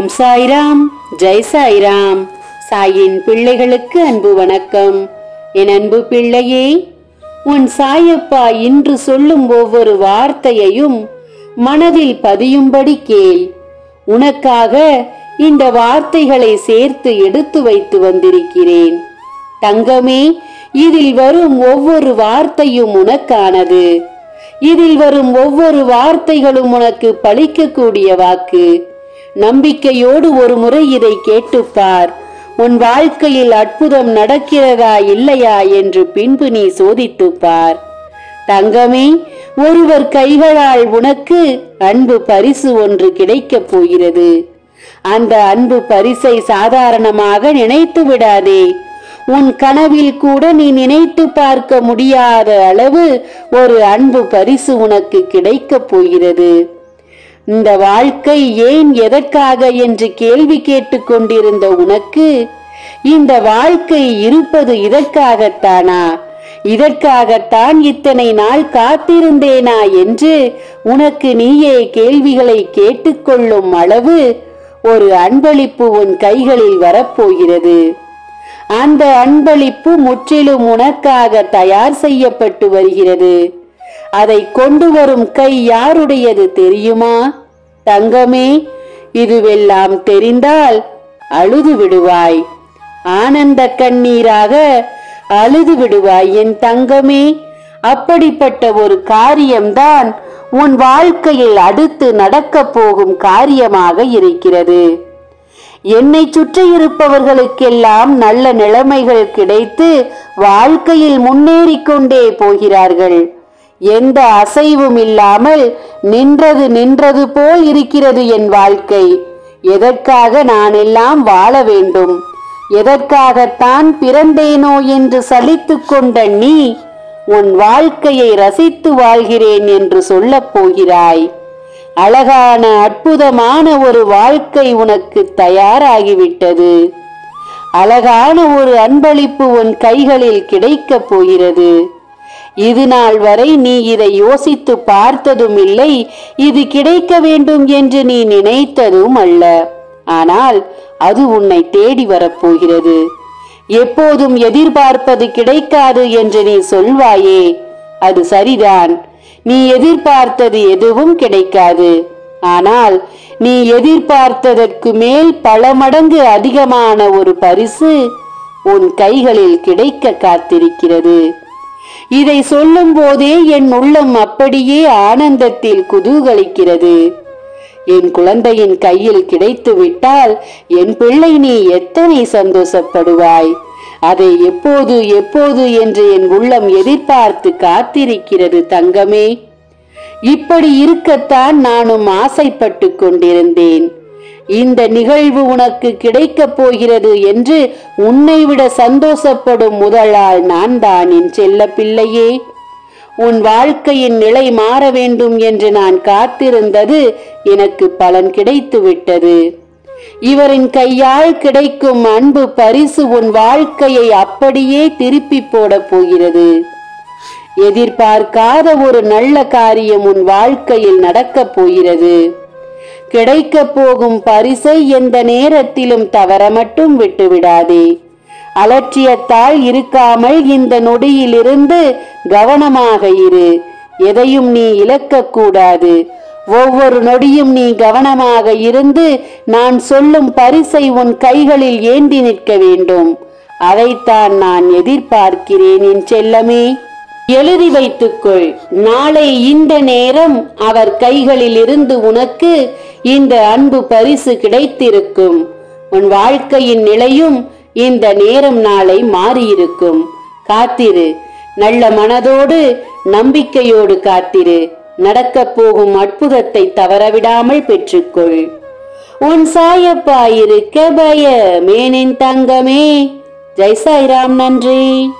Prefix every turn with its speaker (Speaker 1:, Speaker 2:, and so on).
Speaker 1: ஓம் சாய்ராம். ஜெய் சாய்ராம். சாயின் பிள்ளைகளுக்கு அன்பு வணக்கம். என் அன்பு பிள்ளையே உன் சாயப்பா இன்று சொல்லும் ஒவ்வொரு வார்த்தையையும் மனதில் பதியும்படி கேள். உனக்காக இந்த வார்த்தைகளை சேர்த்து எடுத்து வைத்து வந்திருக்கிறேன். தங்கமே இதில் வரும் ஒவ்வொரு வார்த்தையும் உனக்கானது. இதில் வரும் ஒவ்வொரு வார்த்தைகளும் உனக்கு பழிக்கக்கூடிய வாக்கு. நம்பிக்கையோடு ஒரு முறை இதை கேட்டுப்பார். உன் வாழ்க்கையில் அற்புதம் நடக்கிறதா இல்லையா? என்று பின்பு நீ சோதித்துப் பார் தங்கமே ஒருவர் கைகளால் உனக்கு அன்பு பரிசு ஒன்று கிடைக்கப் போகிறது. அந்த அன்பு பரிசை சாதாரணமாக நினைத்து விடாதே. உன் கனவில் கூட நீ நினைத்து பார்க்க முடியாத அளவு ஒரு அன்பு பரிசு உனக்கு கிடைக்கப் போகிறது. இந்த வாழ்க்கை ஏன் எதற்காக என்று கேள்வி கேட்டுக் கொண்டிருந்த உனக்கு இந்த வாழ்க்கை இருப்பது இதற்காகத்தானா? இதற்காகத்தான் இத்தனை நாள் காத்திருந்தேனா என்று உனக்கு நீயே கேள்விகளை கேட்டுக்கொள்ளும் அளவு ஒரு அன்பளிப்பு உன் கைகளில் வரப்போகிறது. அந்த அன்பளிப்பு முற்றிலும் உனக்காக தயார் செய்யப்பட்டு வருகிறது. அதை கொண்டு வரும் கை யாருடையது தெரியுமா? தங்கமே இதுவெல்லாம் தெரிந்தால் அழுது விடுவாய். ஆனந்த கண்ணீராக அழுது விடுவாய் என் தங்கமே. அப்படிப்பட்ட ஒரு காரியம்தான் உன் வாழ்க்கையில் அடுத்து நடக்கப் போகும் காரியமாக இருக்கிறது. என்னை சுற்றி இருப்பவர்களுக்கெல்லாம் நல்ல நிலைமைகள் கிடைத்து வாழ்க்கையில் முன்னேறிக் கொண்டே போகிறார்கள். எந்த அசைவும் இல்லாமல் நின்றது நின்றது போல் இருக்கிறது என் வாழ்க்கை. எதற்காக நான் எல்லாம் வாழ வேண்டும்? எதற்காகத்தான் பிறந்தேனோ என்று சலித்து கொண்ட நீ உன் வாழ்க்கையை ரசித்து வாழ்கிறேன் என்று சொல்லப் போகிறாய். அழகான அற்புதமான ஒரு வாழ்க்கை உனக்கு தயாராகிவிட்டது. அழகான ஒரு அன்பளிப்பு உன் கைகளில் கிடைக்கப் போகிறது. இது நாள் வரை நீ இதை யோசித்து பார்த்ததும் இல்லை இது கிடைக்க வேண்டும் என்று நீ நினைத்ததும் அல்ல. ஆனால் அது உன்னை தேடி வரப்போகிறது எப்போதும் எதிர்பார்ப்பது கிடைக்காது என்று நீ சொல்வாயே. அது சரிதான். நீ எதிர்பார்த்தது எதுவும் கிடைக்காது. ஆனால் நீ எதிர்பார்த்ததற்கு மேல் பல மடங்கு அதிகமான ஒரு பரிசு உன் கைகளில் கிடைக்க காத்திருக்கிறது. இதை சொல்லும் போதே என் உள்ளம் அப்படியே ஆனந்தத்தில் குதூகலிக்கிறது. என் குழந்தையின் கையில் கிடைத்து விட்டால் என் பிள்ளை நீ எத்தனை சந்தோஷப்படுவாய்? அதை எப்போது எப்போது என்று என் உள்ளம் எதிர்பார்த்து காத்திருக்கிறது தங்கமே. இப்படி இருக்கத்தான் நானும் ஆசைப்பட்டு கொண்டிருந்தேன். இந்த நிகழ்வு உனக்கு கிடைக்கப் போகிறது என்று உன்னை விட சந்தோஷப்படும் முதலாள் நான் தான் என் செல்ல பிள்ளையே. உன் வாழ்க்கையின் நிலை மாற வேண்டும் என்று நான் காத்திருந்தது எனக்கு பலன் கிடைத்து விட்டது இவரின் கையால் கிடைக்கும் அன்பு பரிசு உன் வாழ்க்கையை அப்படியே திருப்பி போடப் போகிறது. எதிர்பார்க்காத ஒரு நல்ல காரியம் உன் வாழ்க்கையில் நடக்கப் போகிறது. கிடைக்கப் போகும் பரிசை எந்த நேரத்திலும் தவற மட்டும் விட்டுவிடாதே. அலட்சியத்தால் இருக்காமல் இந்த நொடியிலிருந்து கவனமாக இரு. எதையும் நீ இழக்கக்கூடாது. ஒவ்வொரு நொடியும் நீ கவனமாக இருந்து நான் சொல்லும் பரிசை உன் கைகளில் ஏந்தி நிற்க வேண்டும். அதைத்தான் நான் எதிர்பார்க்கிறேன் என் செல்லமே. எழுதி வைத்துக்கொள். நாளை இந்த நேரம் அவர் கைகளில் இருந்து உனக்கு இந்த அன்பு பரிசு கிடைத்திருக்கும். உன் வாழ்க்கையின் நிலையும் இந்த நேரம் நாளை மாறியிருக்கும். காத்திரு. நல்ல மனதோடு நம்பிக்கையோடு காத்திரு. நடக்கப் போகும் அற்புதத்தை தவறவிடாமல் பெற்றுக்கொள். உன் சாயப்பா இருக்க பயமேனின் தங்கமே. ஜெய் சாய்ராம் நன்றி.